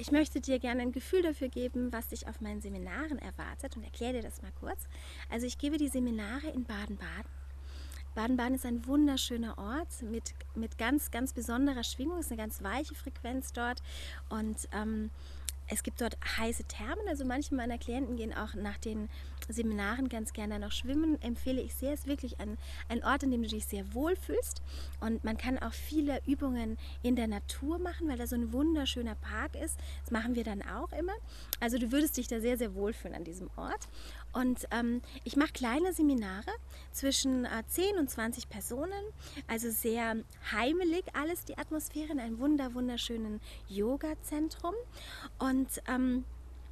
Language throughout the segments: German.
Ich möchte dir gerne ein Gefühl dafür geben, was dich auf meinen Seminaren erwartet und erkläre dir das mal kurz. Also ich gebe die Seminare in Baden-Baden. Baden-Baden ist ein wunderschöner Ort mit, mit ganz, ganz besonderer Schwingung. Es ist eine ganz weiche Frequenz dort und ähm, es gibt dort heiße Thermen, also manche meiner Klienten gehen auch nach den Seminaren ganz gerne noch schwimmen. Empfehle ich sehr, es ist wirklich ein, ein Ort, in dem du dich sehr wohl fühlst. Und man kann auch viele Übungen in der Natur machen, weil da so ein wunderschöner Park ist. Das machen wir dann auch immer. Also du würdest dich da sehr, sehr wohlfühlen an diesem Ort. Und ähm, ich mache kleine Seminare zwischen äh, 10 und 20 Personen, also sehr heimelig alles, die Atmosphäre in einem wunder, wunderschönen Yoga-Zentrum. Und ähm,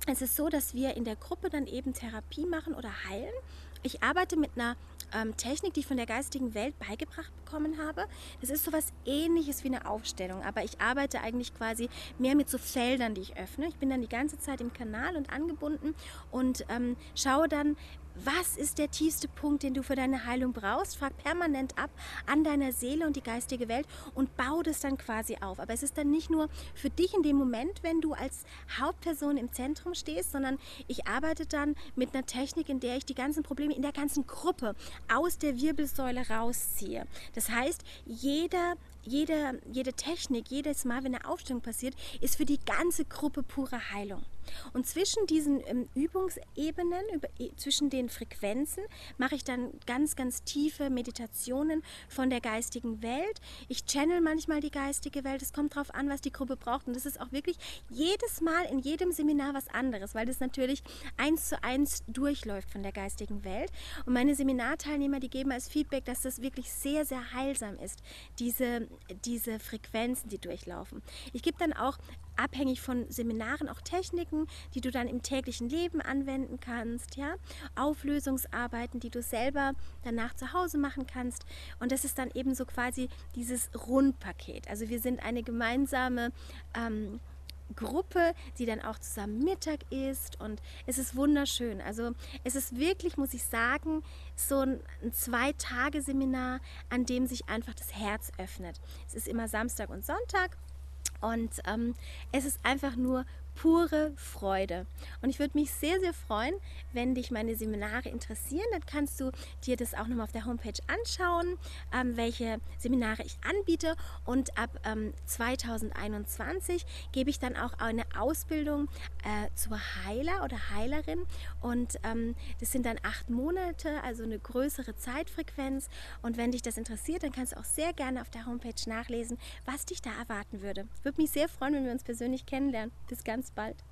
es ist so, dass wir in der Gruppe dann eben Therapie machen oder heilen. Ich arbeite mit einer ähm, Technik, die ich von der geistigen Welt beigebracht bekommen habe. Das ist so was ähnliches wie eine Aufstellung, aber ich arbeite eigentlich quasi mehr mit so Feldern, die ich öffne. Ich bin dann die ganze Zeit im Kanal und angebunden und ähm, schaue dann, was ist der tiefste Punkt, den du für deine Heilung brauchst? Frag permanent ab an deiner Seele und die geistige Welt und bau das dann quasi auf. Aber es ist dann nicht nur für dich in dem Moment, wenn du als Hauptperson im Zentrum stehst, sondern ich arbeite dann mit einer Technik, in der ich die ganzen Probleme in der ganzen Gruppe aus der Wirbelsäule rausziehe. Das heißt, jeder jede, jede Technik, jedes Mal, wenn eine Aufstellung passiert, ist für die ganze Gruppe pure Heilung. Und zwischen diesen ähm, Übungsebenen, über, äh, zwischen den Frequenzen, mache ich dann ganz, ganz tiefe Meditationen von der geistigen Welt. Ich channel manchmal die geistige Welt. Es kommt darauf an, was die Gruppe braucht. Und das ist auch wirklich jedes Mal in jedem Seminar was anderes, weil das natürlich eins zu eins durchläuft von der geistigen Welt. Und meine Seminarteilnehmer, die geben als Feedback, dass das wirklich sehr, sehr heilsam ist, diese, diese Frequenzen, die durchlaufen. Ich gebe dann auch abhängig von Seminaren auch Techniken, die du dann im täglichen Leben anwenden kannst, ja, Auflösungsarbeiten, die du selber danach zu Hause machen kannst und das ist dann eben so quasi dieses Rundpaket. Also wir sind eine gemeinsame ähm, Gruppe, die dann auch zusammen Mittag isst und es ist wunderschön. Also es ist wirklich, muss ich sagen, so ein, Zwei-Tage-Seminar, an dem sich einfach das Herz öffnet. Es ist immer Samstag und Sonntag und ähm, es ist einfach nur pure Freude. Und ich würde mich sehr, sehr freuen, wenn dich meine Seminare interessieren. Dann kannst du dir das auch nochmal auf der Homepage anschauen, ähm, welche Seminare ich anbiete. Und ab ähm, 2021 gebe ich dann auch eine Ausbildung äh, zur Heiler oder Heilerin. Und ähm, das sind dann acht Monate, also eine größere Zeitfrequenz. Und wenn dich das interessiert, dann kannst du auch sehr gerne auf der Homepage nachlesen, was dich da erwarten würde. Ich würde mich sehr freuen, wenn wir uns persönlich kennenlernen. Bis ganz bald.